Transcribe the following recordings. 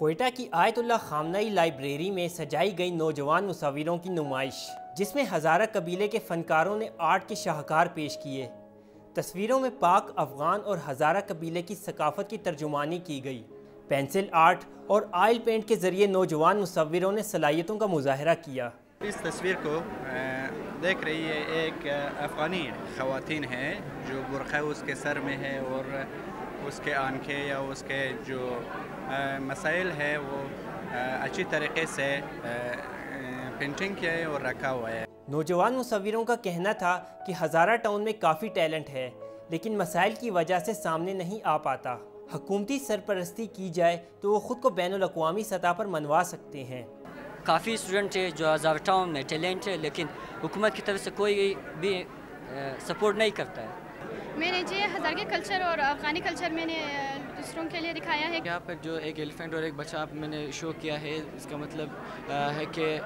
کوئٹہ کی آیت اللہ خامنئی لائبریری میں سجائی گئی نوجوان مصوروں کی نمائش، جس میں ہزارہ قبیلے کے فنکاروں نے آرٹ کے شاہکار پیش کیے۔ تصویروں میں پاک افغان اور ہزارہ قبیلے کی ثقافت کی ترجمانی کی گئی۔ پینسل آرٹ اور آئل پینٹ کے ذریعے نوجوان مصوروں نے صلاحیتوں کا مظاہرہ کیا۔ اس تصویر کو دیکھ رہی ہے ایک افغانی خواتین ہیں جو برقع اس کے سر میں ہے اور اس کے آنکھیں یا اس کے جو مسائل ہے وہ اچھی طریقے سے پینٹنگ کیا ہے اور رکھا ہوا ہے۔ نوجوان مصوروں کا کہنا تھا کہ ہزارہ ٹاؤن میں کافی ٹیلنٹ ہے لیکن مسائل کی وجہ سے سامنے نہیں آ پاتا۔ حکومتی سرپرستی کی جائے تو وہ خود کو بین الاقوامی سطح پر منوا سکتے ہیں۔ کافی اسٹوڈنٹ ہے جو ہزار ٹاؤن میں ٹیلنٹ ہے لیکن حکومت کی طرف سے کوئی بھی سپورٹ نہیں کرتا ہے۔ میں نے جی ہزار کے کلچر اور افغانی کلچر میں نے دوسروں کے لیے دکھایا ہے۔ یہاں پر جو ایک ایلیفینٹ اور ایک بچہ میں نے شو کیا ہے اس کا مطلب ہے کہ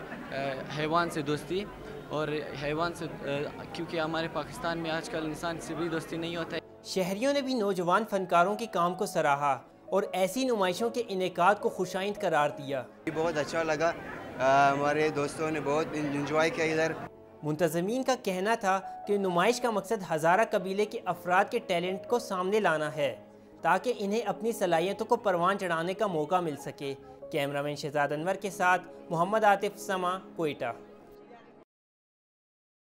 حیوان سے دوستی۔ اور حیوان سے کیونکہ ہمارے پاکستان میں آج کل انسان سے بھی دوستی نہیں ہوتا ہے۔ شہریوں نے بھی نوجوان فنکاروں کے کام کو سراہا اور ایسی نمائشوں کے انعقاد کو خوشائند قرار دیا۔ بہت اچھا لگا۔ ہمارے دوستوں نے بہت انجوائے کیا ادھر۔ منتظمین کا کہنا تھا کہ نمائش کا مقصد ہزارہ قبیلے کے افراد کے ٹیلنٹ کو سامنے لانا ہے، تاکہ انہیں اپنی صلاحیتوں کو پروان چڑھانے کا موقع مل سکے۔ کیمرامین شہزاد انور کے ساتھ محمد عاطف سما، کوئٹہ۔